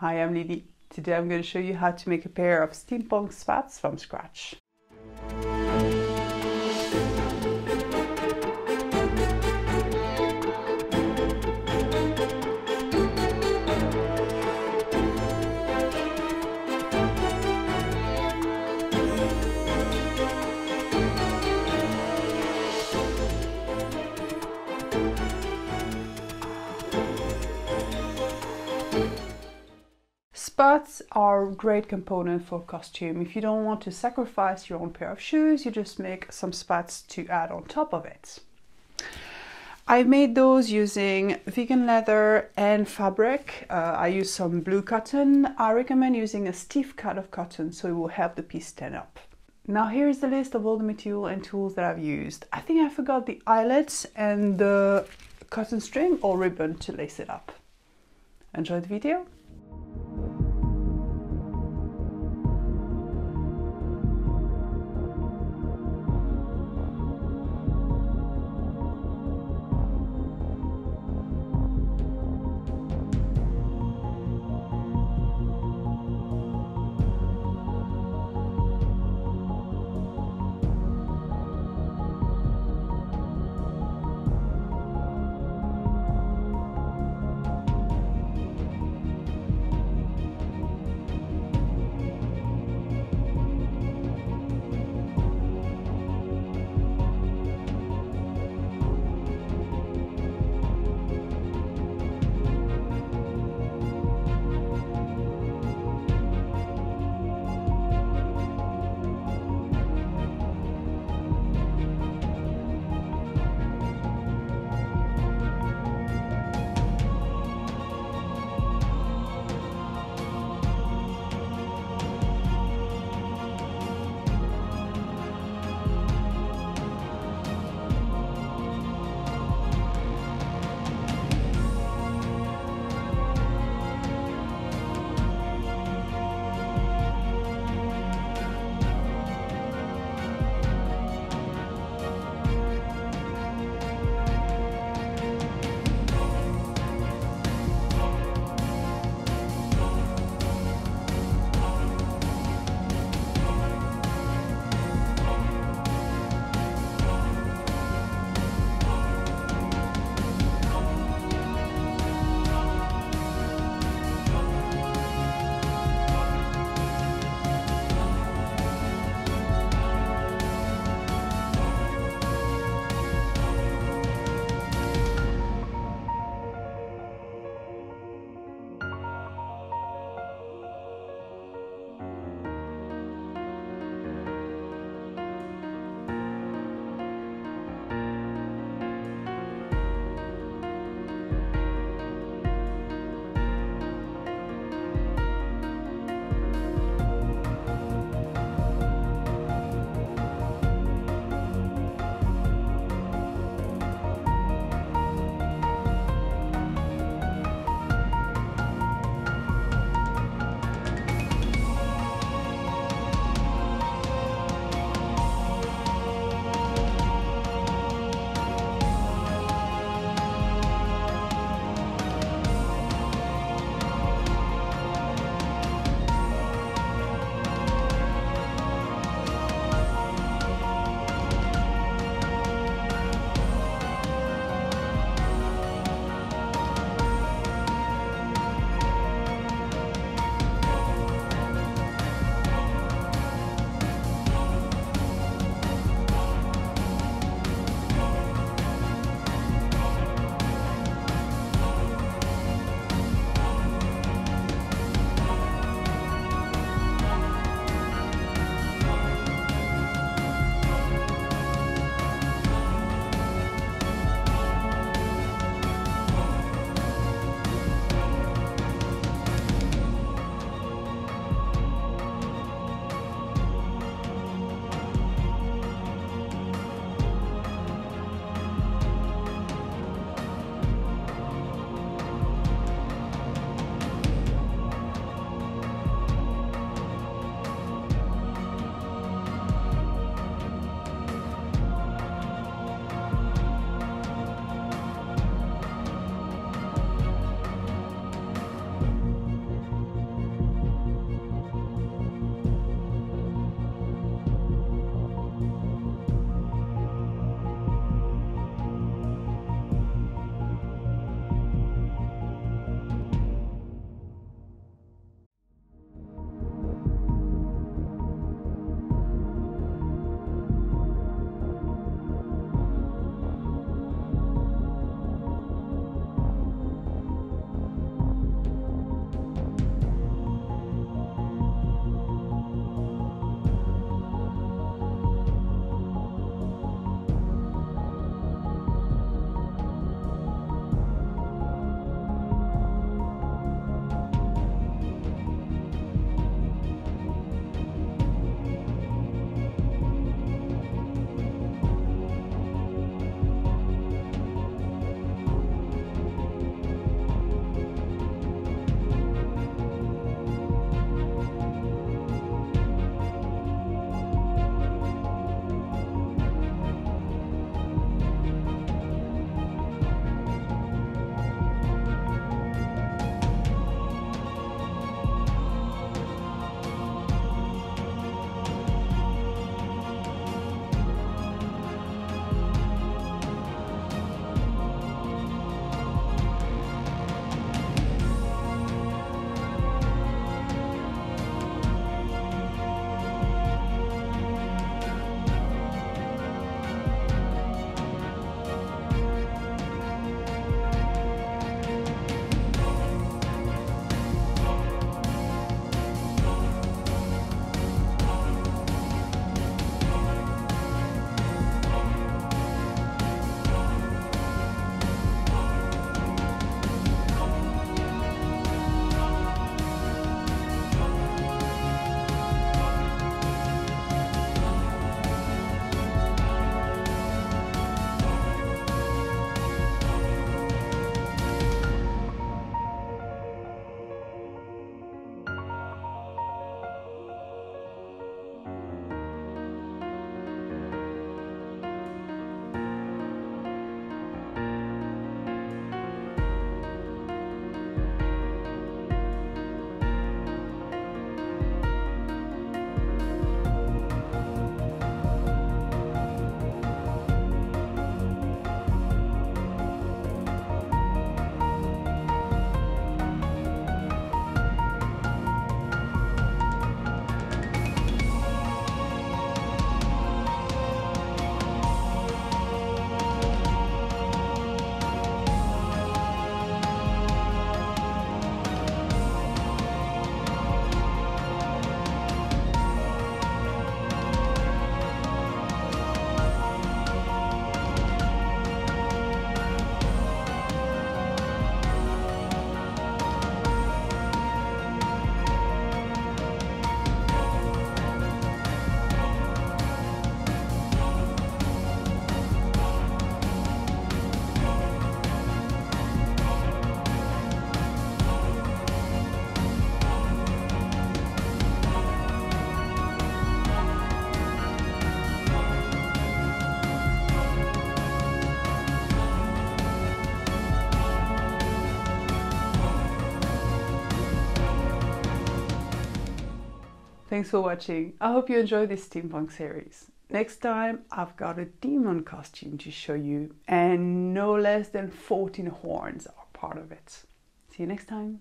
Hi, I'm Lili. Today I'm going to show you how to make a pair of steampunk spats from scratch. Spats are a great component for costume. If you don't want to sacrifice your own pair of shoes, you just make some spats to add on top of it. I made those using vegan leather and fabric. Uh, I use some blue cotton. I recommend using a stiff cut of cotton so it will help the piece stand up. Now here's the list of all the material and tools that I've used. I think I forgot the eyelets and the cotton string or ribbon to lace it up. Enjoy the video. Thanks for watching. I hope you enjoyed this steampunk series. Next time, I've got a demon costume to show you, and no less than 14 horns are part of it. See you next time.